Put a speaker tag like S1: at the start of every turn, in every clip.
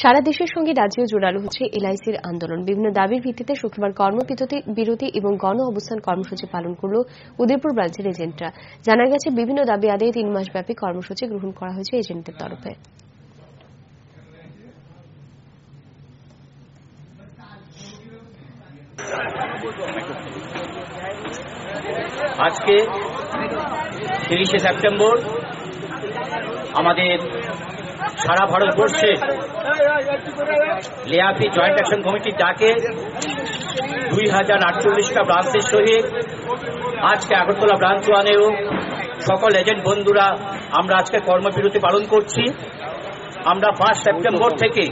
S1: সারা দেশের সঙ্গে রাজ্যেও জোরালো হচ্ছে এলআইসির আন্দোলন। বিভিন্ন দাবির ভিত্তিতে শুক্রবার কর্মবিরতি, বিরতি এবং গণ অবস্থান কর্মসূচি পালন করল উদয়পুর ব্রাঞ্চের এজেন্টরা। জানা গেছে, বিভিন্ন দাবি আদায়ে তিন মাসব্যাপী কর্মসূচি গ্রহণ করা হয়েছে এজেন্টদের তরফে।
S2: আজকে তিরিশে সেপ্টেম্বর আমাদের সারা ভারতবর্ষে লেয়াফি জয়েন্ট অ্যাকশন কমিটির ডাকে। দুই হাজার আটচল্লিশটা ব্রাঞ্চের সহিত। আজকে আগরতলা ব্রাঞ্চ ওয়ানেও সকল এজেন্ট বন্ধুরা আমরা আজকে কর্মবিরতি পালন করছি। আমরা ফার্স্ট সেপ্টেম্বর থেকে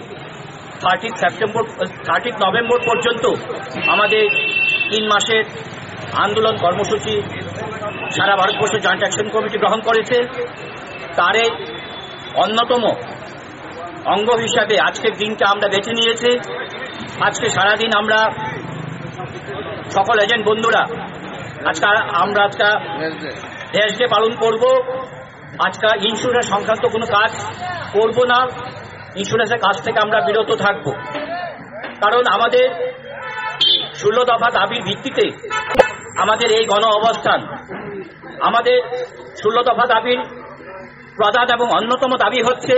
S2: থার্টিন সেপ্টেম্বর থার্টিন নভেম্বর পর্যন্ত আমাদের তিন মাসের আন্দোলন কর্মসূচি সারা ভারতবর্ষ জয়েন্ট অ্যাকশন কমিটি গ্রহণ করেছে। তারে অন্যতম অঙ্গ হিসাবে আজকের দিনটা আমরা বেছে নিয়েছি। আজকে সারাদিন আমরা সকল এজেন্ট বন্ধুরা, আজকে আমরা আজকে দেশ ডে পালন করব। আজকে ইন্স্যুরেন্স সংক্রান্ত কোনো কাজ করব না। ইন্স্যুরেন্সের কাজ থেকে আমরা বিরত থাকব। কারণ আমাদের ষোলো দফা দাবির ভিত্তিতে আমাদের এই গণ অবস্থান, আমাদের ষোলো দফা দাবির প্রধান এবং অন্যতম দাবি হচ্ছে